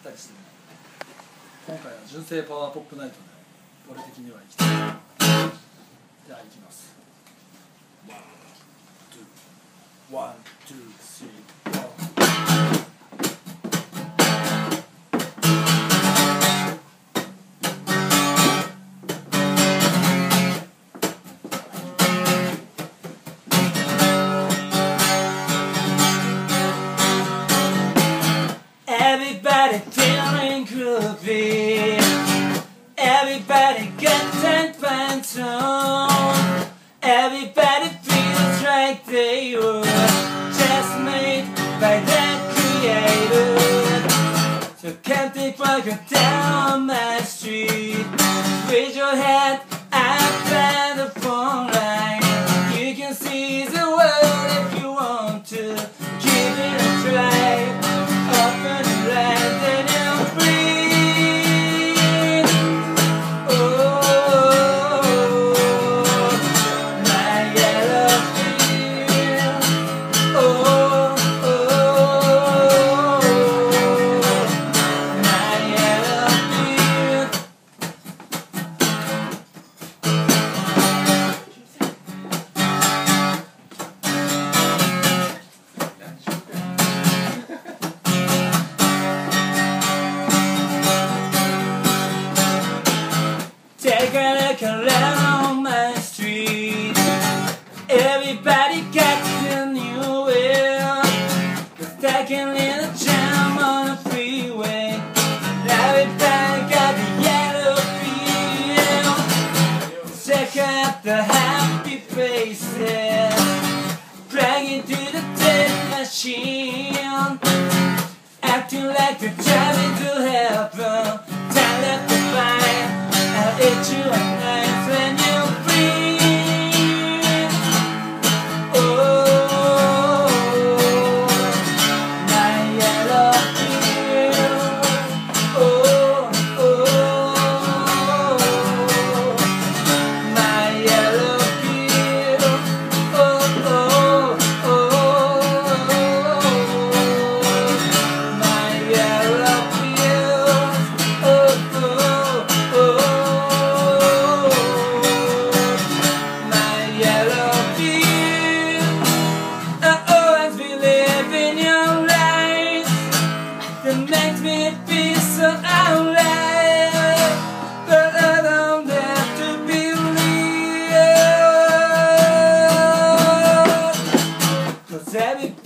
ったりして今回は純正パワーポップナイトで俺的には行きたい。じゃあ行きます。ワン、ツー、ワン・ツースリー、Everybody feeling groovy. Everybody getting pants on. Everybody feels like they were just made by the creator. So can't take walking down my street. Raise your hand up at the phone line. Take a look on my street. Everybody got the new wheel. Taking in a jam on the freeway. Everybody got the yellow feel. Check out the happy faces. Dragging to the death machine. Acting like they're driving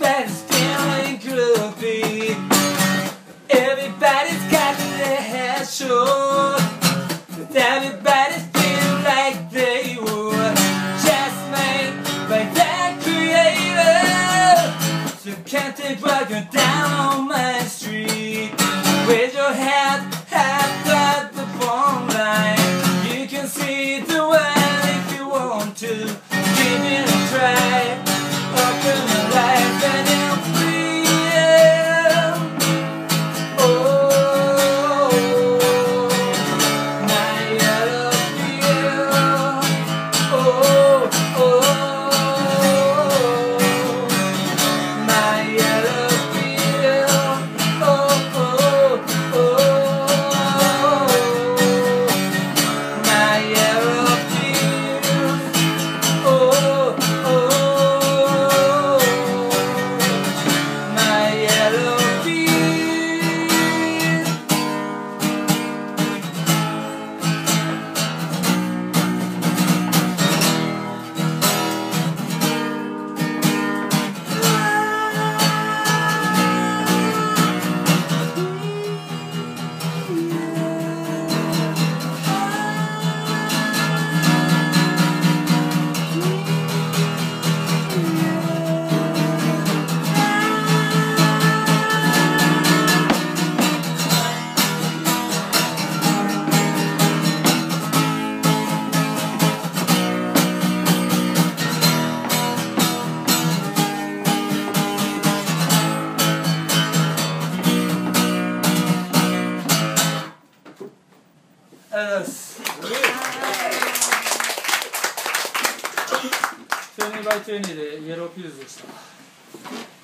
everybody's feeling groovy. Everybody's got their hair short. Everybody's feeling like they were just made by that creator. So can't take walking down on my street with your head ざいます。12 by 12でイエローピューズでした。